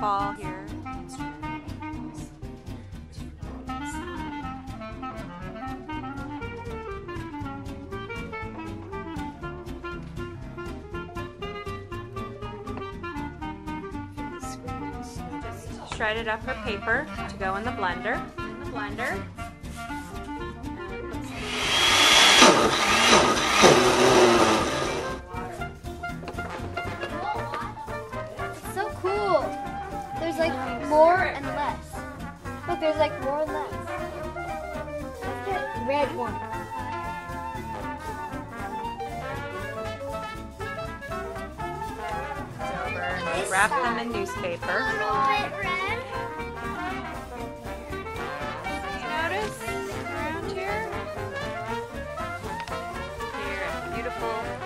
fall here. Shredded up her paper to go in the blender. In the blender. like more and less. Look, there's like more and less. Red one. Silver. Wrap them in newspaper. Notice around here? Here, beautiful